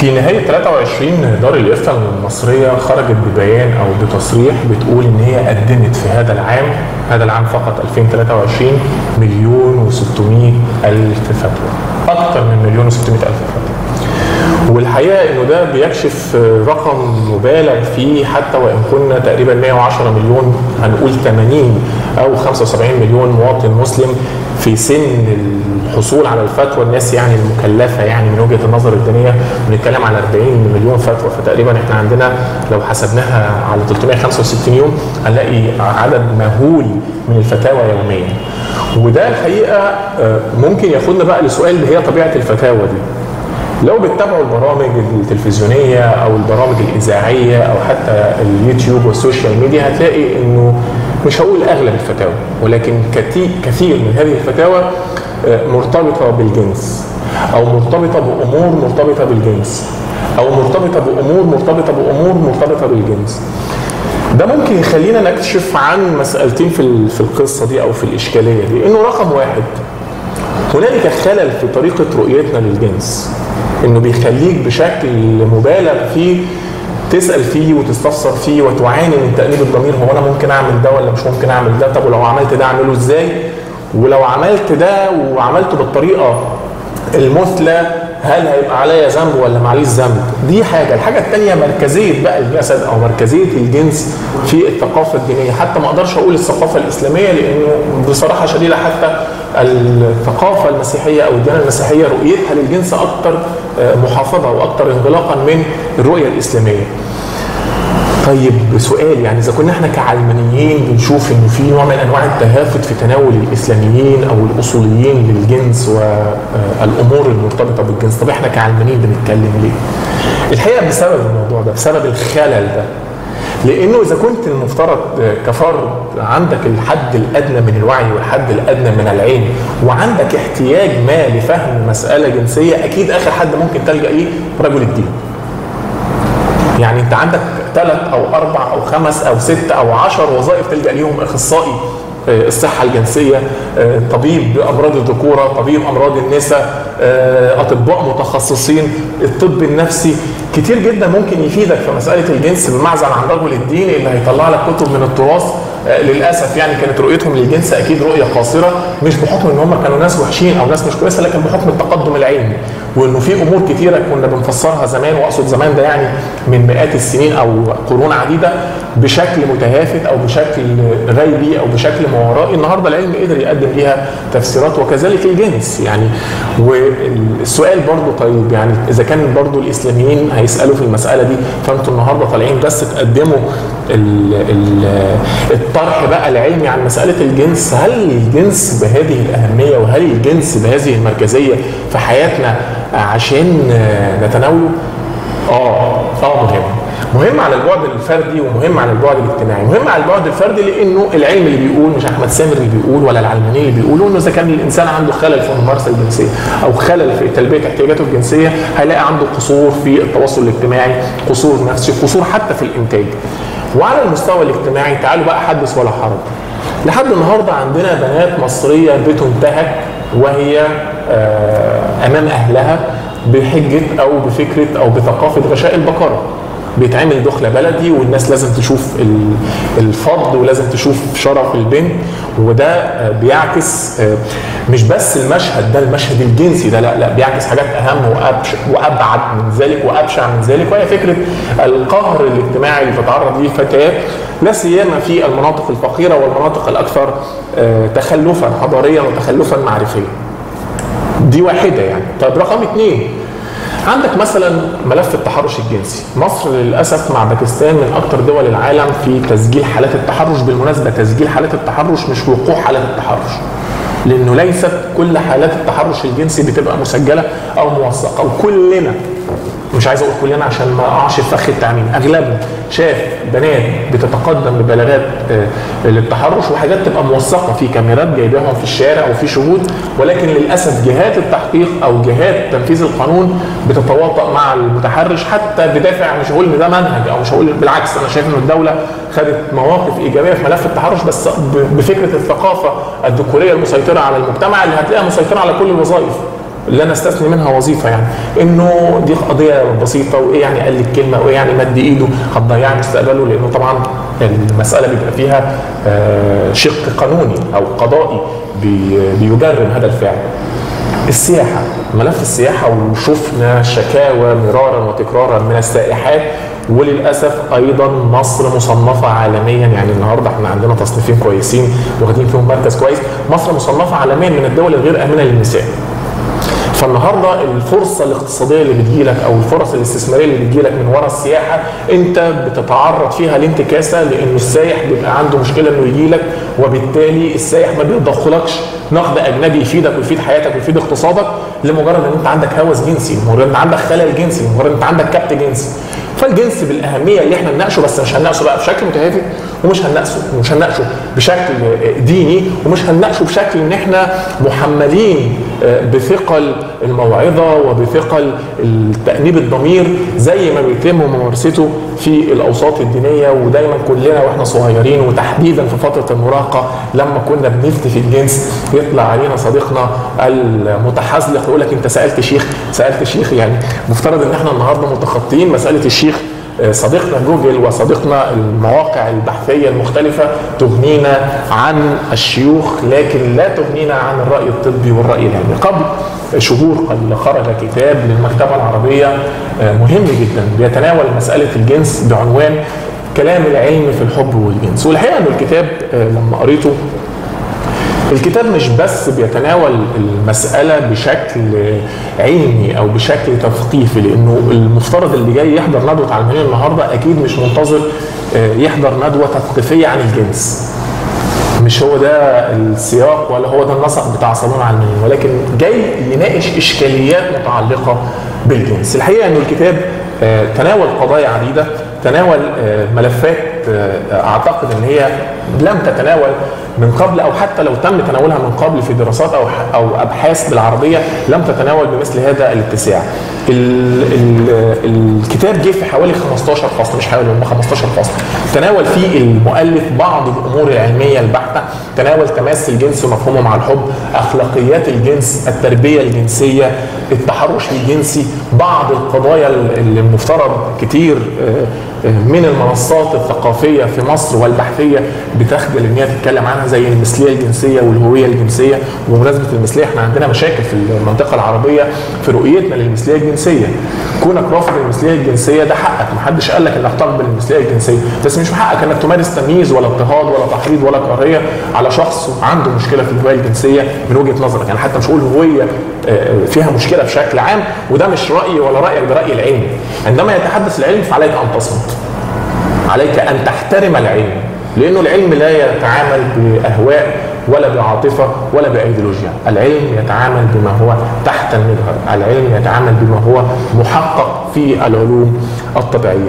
في نهاية 23 دار الإفتاء المصرية خرجت ببيان أو بتصريح بتقول إن هي قدمت في هذا العام هذا العام فقط 2023 مليون و600 ألف فتوى أكثر من مليون و600 ألف فتوى. والحقيقة إنه ده بيكشف رقم مبالغ فيه حتى وإن كنا تقريبا 110 مليون هنقول 80 أو 75 مليون مواطن مسلم في سن الحصول على الفتوى الناس يعني المكلفة يعني من وجهة النظر الدينية بنتكلم على 40 مليون فتوى. فتقريبا إحنا عندنا لو حسبناها على 365 يوم هنلاقي عدد مهول من الفتاوى يوميا. وده الحقيقة ممكن ياخدنا بقى لسؤال اللي هي طبيعة الفتاوى دي. لو بتتابعوا البرامج التلفزيونية أو البرامج الإذاعية أو حتى اليوتيوب وال social media هتلاقي إنه مش هقول أغلب الفتاوى ولكن كثير من هذه الفتاوى مرتبطة بالجنس أو مرتبطة بأمور مرتبطة بالجنس أو مرتبطة بأمور مرتبطة بأمور مرتبطة بالجنس. ده ممكن يخلينا نكشف عن مسألتين في في القصة دي أو في الإشكالية دي إنه رقم واحد هنالك خلل في طريقة رؤيتنا للجنس. إنه بيخليك بشكل مبالغ فيه تسأل فيه وتستفسر فيه وتعاني من تأنيب الضمير هو أنا ممكن أعمل ده ولا مش ممكن أعمل ده؟ طب ولو عملت ده أعمله إزاي؟ ولو عملت ده وعملته بالطريقة المثلى هل هيبقى عليا ذنب ولا معليش ذنب؟ دي حاجة، الحاجة الثانية مركزية بقى الجسد أو مركزية الجنس في الثقافة الدينية، حتى ما أقدرش أقول الثقافة الإسلامية لأنه بصراحة شديدة حتى الثقافة المسيحية أو الديانة المسيحية رؤيتها للجنس أكثر محافظة وأكثر انغلاقا من الرؤية الإسلامية. طيب سؤال يعني إذا كنا إحنا كعلمانيين بنشوف إنه في نوع من أنواع التهافت في تناول الإسلاميين أو الأصوليين للجنس والامور المرتبطة بالجنس، طب إحنا كعلمانيين بنتكلم ليه؟ الحقيقة بسبب الموضوع ده، بسبب الخلل ده. لأنه اذا كنت المفترض كفرد عندك الحد الادنى من الوعي والحد الادنى من العلم وعندك احتياج ما لفهم مسألة جنسية أكيد آخر حد ممكن تلجأ ليه رجل الدين. يعني أنت عندك ثلاث أو أربع أو خمس أو ست أو عشر وظائف تلجأ ليهم أخصائي الصحة الجنسية طبيب امراض الذكورة طبيب أمراض النساء أطباء متخصصين الطب النفسي. كتير جدا ممكن يفيدك في مسألة الجنس بمعزل عن رجل الدين اللي هيطلع لك كتب من التراث للأسف يعني كانت رؤيتهم للجنس أكيد رؤية قاصرة مش بحكم إن هم كانوا ناس وحشين أو ناس مش كويسة لكن بحكم التقدم العلمي. وإنه في أمور كتيرة كنا بنفسرها زمان وأقصد زمان ده يعني من مئات السنين أو قرون عديدة بشكل متهافت أو بشكل غيبي أو بشكل ما ورائي النهارده العلم قدر يقدم ليها تفسيرات وكذلك الجنس يعني. والسؤال برضو طيب يعني إذا كان برضو الإسلاميين هيسألوا في المسألة دي فأنتوا النهارده طالعين بس تقدموا ال ال الطرح بقى العلمي عن مسألة الجنس. هل الجنس بهذه الأهمية وهل الجنس بهذه المركزية في حياتنا عشان نتناوله؟ آه آه مهم. مهم على البعد الفردي ومهم على البعد الاجتماعي. مهم على البعد الفردي لأنه العلم اللي بيقول مش أحمد سامر اللي بيقول ولا العلمانيين اللي بيقولوا إنه إذا كان الإنسان عنده خلل في الممارسه الجنسية أو خلل في تلبية احتياجاته الجنسية هيلاقي عنده قصور في التواصل الاجتماعي قصور نفسي قصور حتى في الإنتاج. وعلى المستوى الاجتماعي تعالوا بقى حدث ولا حرج. لحد النهارده عندنا بنات مصرية بتنتهك وهي أمام أهلها بحجة أو بفكرة أو بثقافة غشاء البقرة بيتعمل دخلة بلدي والناس لازم تشوف الفضل ولازم تشوف شرف البنت وده بيعكس مش بس المشهد ده المشهد الجنسي ده لا لا بيعكس حاجات أهم وأبعد من ذلك وأبشع من ذلك وهي فكرة القهر الاجتماعي اللي بتتعرض ليه الفتيات لا سيما في المناطق الفقيرة والمناطق الأكثر تخلفا حضاريا وتخلفا معرفيا. دي واحدة يعني، طيب رقم اثنين عندك مثلا ملف التحرش الجنسي. مصر للأسف مع باكستان من أكثر دول العالم في تسجيل حالات التحرش. بالمناسبة تسجيل حالات التحرش مش وقوع حالات التحرش لأنه ليست كل حالات التحرش الجنسي بتبقى مسجلة أو موثقة وكلنا مش عايز أقول كلنا عشان ما أقعش في فخ التعميم اغلبنا شاف بنات بتتقدم ببلاغات للتحرش وحاجات تبقى موثقة. في كاميرات جايباهم في الشارع وفي شهود ولكن للأسف جهات التحقيق أو جهات تنفيذ القانون بتتواطأ مع المتحرش حتى بدافع مش هقول إن ده منهج أو مش هقول بالعكس أنا شايف إن الدولة خدت مواقف إيجابية في ملف التحرش بس بفكرة الثقافة الذكورية المسيطرة على المجتمع اللي هتلاقيها مسيطرة على كل الوظائف. لا نستثني منها وظيفة يعني. إنه دي قضية بسيطة وإيه يعني قال لك كلمه وإيه يعني مد إيده. هتضيع مستقبله لأنه طبعا المسألة بيبقى فيها آه، شق قانوني أو قضائي بي- بيجرم هذا الفعل. السياحة ملف السياحة وشفنا شكاوى مرارا وتكرارا من السائحات. وللأسف أيضا مصر مصنفة عالميا. يعني النهاردة إحنا عندنا تصنيفين كويسين واخدين فيهم مركز كويس. مصر مصنفة عالميا من الدول الغير آمنة للنساء. فالنهاردة الفرصة الاقتصادية اللي بتجيلك أو الفرص الاستثمارية اللي بتجيلك من وراء السياحة أنت بتتعرض فيها لانتكاسة لأنه السايح بيبقى عنده مشكلة إنه يجي لك وبالتالي السايح ما بيضخلكش نقد أجنبي يفيدك ويفيد حياتك ويفيد اقتصادك لمجرد إن أنت عندك هوس جنسي لمجرد إن عندك خلل جنسي لمجرد إن أنت عندك كبت جنسي. فالجنس بالأهمية اللي إحنا نناقشه بس مش هنناقشه بقى بشكل متهافت ومش هنناقشه مش هنناقشه بشكل ديني ومش هنناقشه بشكل إن إحنا محملين بثقل الموعظة وبثقل تانيب الضمير زي ما بيتم ممارسته في الأوساط الدينية ودايما كلنا وإحنا صغيرين وتحديدا في فترة المراهقة لما كنا بنفتي في الجنس يطلع علينا صديقنا المتحزلق يقول لك أنت سألت شيخ سألت شيخ يعني مفترض إن إحنا النهارده متخطيين مسألة الشيخ صديقنا جوجل وصديقنا المواقع البحثية المختلفة تغنينا عن الشيوخ لكن لا تغنينا عن الرأي الطبي والرأي العلمي. قبل شهور قد خرج كتاب للمكتبة العربية مهم جدا بيتناول مسألة الجنس بعنوان كلام العلم في الحب والجنس. والحقيقة أن الكتاب لما قريته الكتاب مش بس بيتناول المسألة بشكل علمي أو بشكل تثقيفي لأنه المفترض اللي جاي يحضر ندوة علمانية النهاردة أكيد مش منتظر يحضر ندوة تثقيفية عن الجنس. مش هو ده السياق ولا هو ده النسق بتاع صالون علماني ولكن جاي يناقش إشكاليات متعلقة بالجنس. الحقيقة أن الكتاب تناول قضايا عديدة. تناول ملفات أعتقد إن هي لم تتناول من قبل أو حتى لو تم تناولها من قبل في دراسات أو أو أبحاث بالعربية لم تتناول بمثل هذا الاتساع. ال ال الكتاب جه في حوالي 15 فصل مش حوالي هم 15 فصل. تناول فيه المؤلف بعض الأمور العلمية البحتة، تناول تماس الجنس ومفهومه مع الحب، أخلاقيات الجنس، التربية الجنسية، التحرش الجنسي، بعض القضايا اللي المفترض كتير من المنصات الثقافية في مصر والبحثية بتخجل ان هي تتكلم عنها زي المثليه الجنسية والهوية الجنسية. وبمناسبة المثليه إحنا عندنا مشاكل في المنطقة العربية في رؤيتنا للمثليه الجنسية. كونك رافض المثليه الجنسية ده حقك. محدش قال لك إنك تقبل المثليه الجنسية. بس مش حقك إنك تمارس تمييز ولا اضطهاد ولا تحريض ولا كراهية على شخص عنده مشكلة في الهوية الجنسية من وجهة نظرك. يعني حتى مش هقول هوية فيها مشكلة بشكل عام وده مش رايي ولا رأيك ده راي العلم عندما يتحدث العلم فعليك أن تصمت عليك أن تحترم العلم لأنه العلم لا يتعامل بأهواء ولا بعاطفة ولا بأيديولوجيا، العلم يتعامل بما هو تحت المجهر، العلم يتعامل بما هو محقق في العلوم الطبيعية.